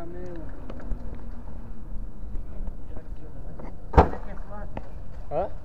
Pula. Hã?